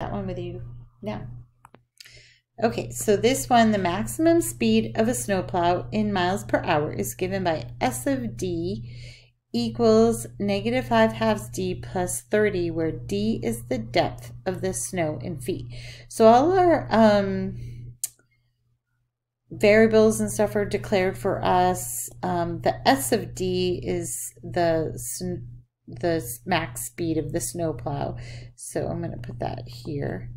that one with you now. Okay, so this one, the maximum speed of a snowplow in miles per hour is given by S of D equals negative 5 halves D plus 30, where D is the depth of the snow in feet. So all our um, variables and stuff are declared for us. Um, the S of D is the the max speed of the snowplow. So I'm going to put that here.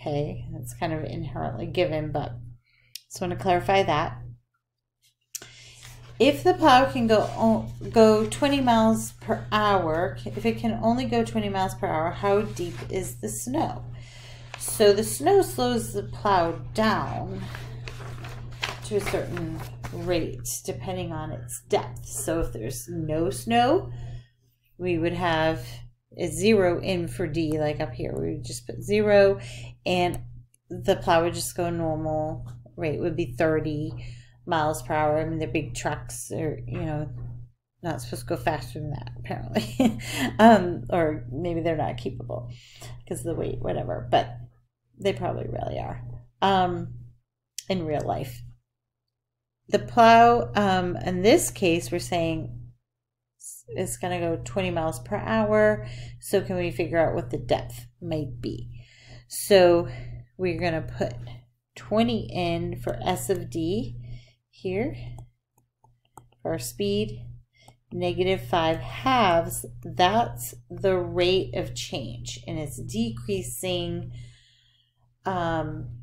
Okay, that's kind of inherently given, but just want to clarify that. If the plow can go go 20 miles per hour, if it can only go 20 miles per hour, how deep is the snow? So the snow slows the plow down to a certain rate depending on its depth. So if there's no snow, we would have a zero in for D, like up here. We would just put zero, and the plow would just go normal rate would be 30 miles per hour. I mean, the big trucks are, you know, not supposed to go faster than that, apparently. um, or maybe they're not capable because of the weight, whatever. But they probably really are um, in real life. The plow, um, in this case, we're saying it's going to go 20 miles per hour. So can we figure out what the depth might be? So we're going to put 20 in for S of D here for our speed. Negative 5 halves, that's the rate of change. And it's decreasing um,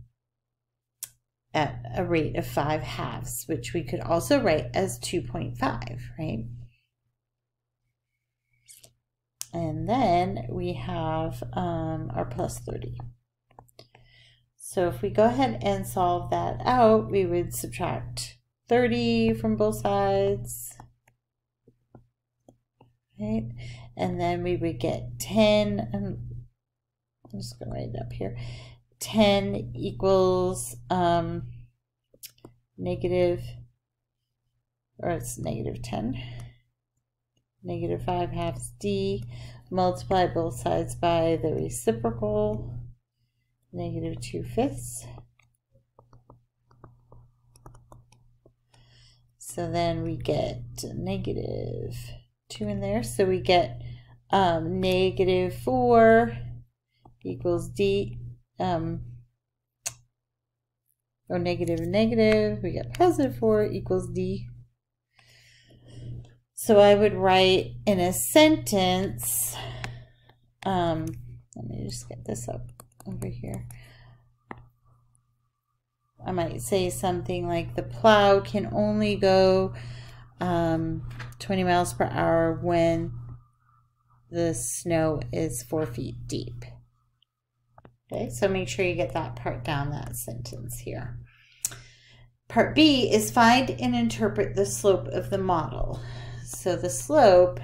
at a rate of 5 halves, which we could also write as 2.5, right? And then we have um, our plus 30. So if we go ahead and solve that out, we would subtract 30 from both sides. Right? And then we would get 10. I'm just to write it up here. 10 equals um, negative, or it's negative 10 negative 5 halves d, multiply both sides by the reciprocal, negative 2 fifths. So then we get negative 2 in there. So we get um, negative 4 equals d, um, or negative negative. We get positive 4 equals d so I would write in a sentence, um, let me just get this up over here. I might say something like the plow can only go um, 20 miles per hour when the snow is four feet deep. Okay, so make sure you get that part down, that sentence here. Part B is find and interpret the slope of the model. So the slope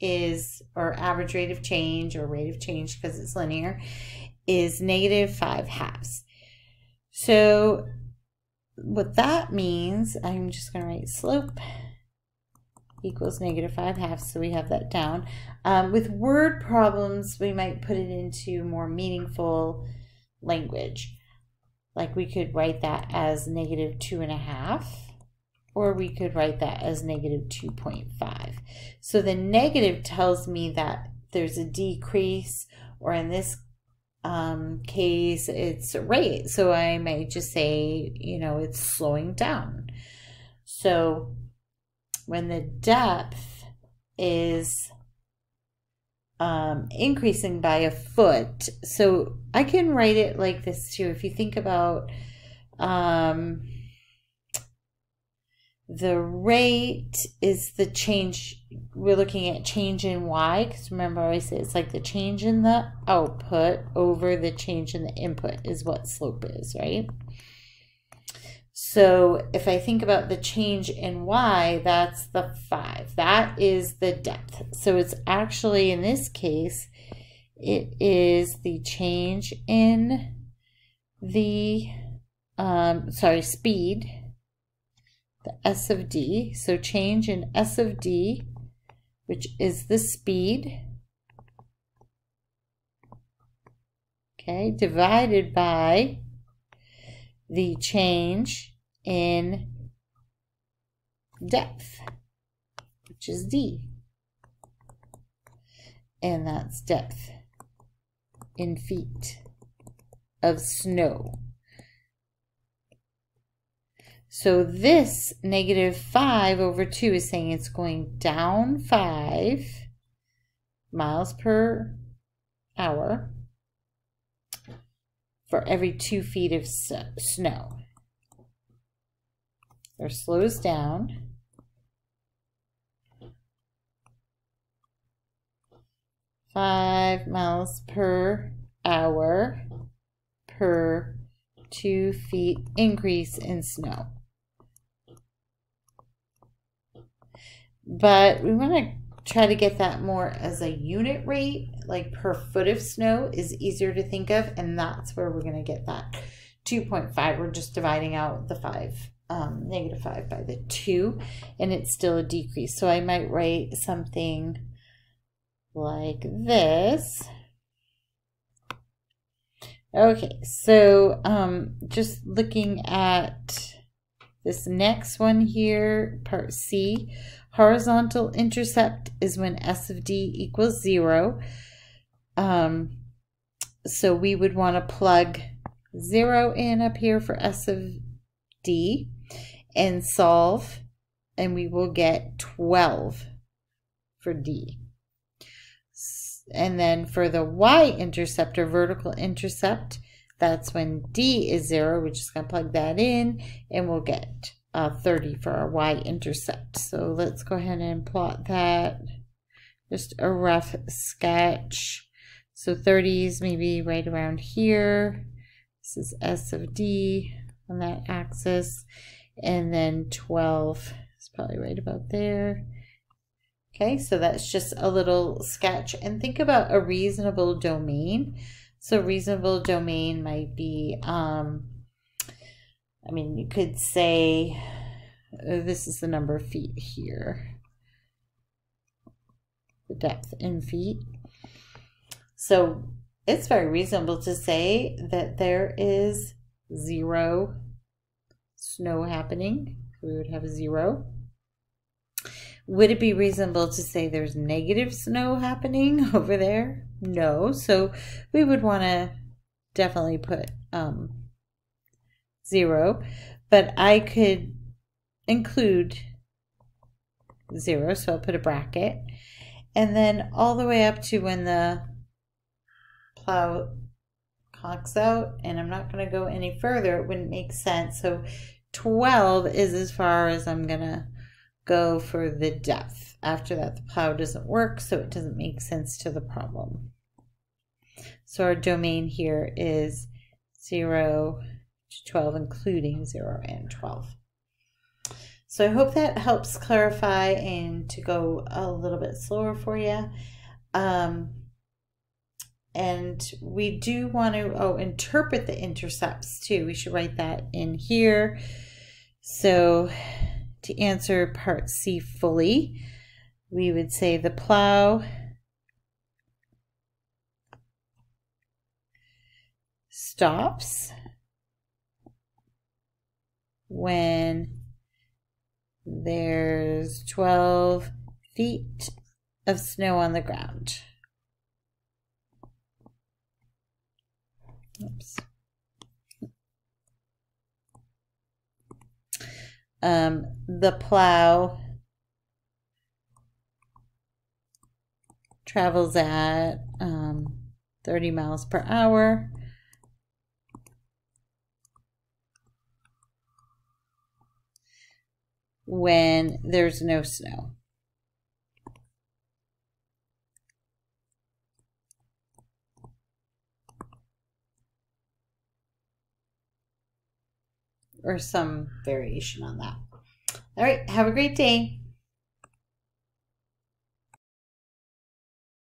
is, or average rate of change, or rate of change because it's linear, is negative 5 halves. So what that means, I'm just going to write slope equals negative 5 halves, so we have that down. Um, with word problems, we might put it into more meaningful language. Like we could write that as negative 2.5 or we could write that as negative 2.5. So the negative tells me that there's a decrease, or in this um, case, it's a rate. So I might just say, you know, it's slowing down. So when the depth is um, increasing by a foot, so I can write it like this too. If you think about, um, the rate is the change. We're looking at change in y because remember I always say it's like the change in the output over the change in the input is what slope is, right? So if I think about the change in y, that's the 5. That is the depth. So it's actually, in this case, it is the change in the, um, sorry, speed the S of D. So change in S of D, which is the speed. okay, divided by the change in depth, which is D. And that's depth in feet of snow. So this negative 5 over 2 is saying it's going down 5 miles per hour for every 2 feet of snow. Or slows down. Five miles per hour per two feet increase in snow. But we want to try to get that more as a unit rate, like per foot of snow is easier to think of, and that's where we're going to get that 2.5. We're just dividing out the 5, um, negative 5 by the 2, and it's still a decrease. So I might write something like this. Okay, so um, just looking at this next one here, part C, Horizontal intercept is when S of D equals zero. Um, so we would want to plug zero in up here for S of D and solve, and we will get 12 for D. And then for the y-intercept or vertical intercept, that's when D is zero. We're just going to plug that in, and we'll get uh, 30 for our y-intercept. So let's go ahead and plot that. Just a rough sketch. So 30 is maybe right around here. This is S of D on that axis. And then 12 is probably right about there. Okay, so that's just a little sketch. And think about a reasonable domain. So reasonable domain might be um, I mean, you could say uh, this is the number of feet here, the depth in feet. So it's very reasonable to say that there is zero snow happening. We would have zero. Would it be reasonable to say there's negative snow happening over there? No. So we would want to definitely put um, zero, but I could include zero, so I'll put a bracket. And then all the way up to when the plow cocks out, and I'm not going to go any further, it wouldn't make sense. So 12 is as far as I'm going to go for the depth. After that, the plow doesn't work, so it doesn't make sense to the problem. So our domain here is 0, to 12, including 0 and 12. So I hope that helps clarify and to go a little bit slower for you. Um, and we do want to oh, interpret the intercepts too. We should write that in here. So to answer part C fully, we would say the plow stops when there's 12 feet of snow on the ground. Oops. Um, the plow travels at um, 30 miles per hour when there's no snow. Or some variation on that. All right, have a great day.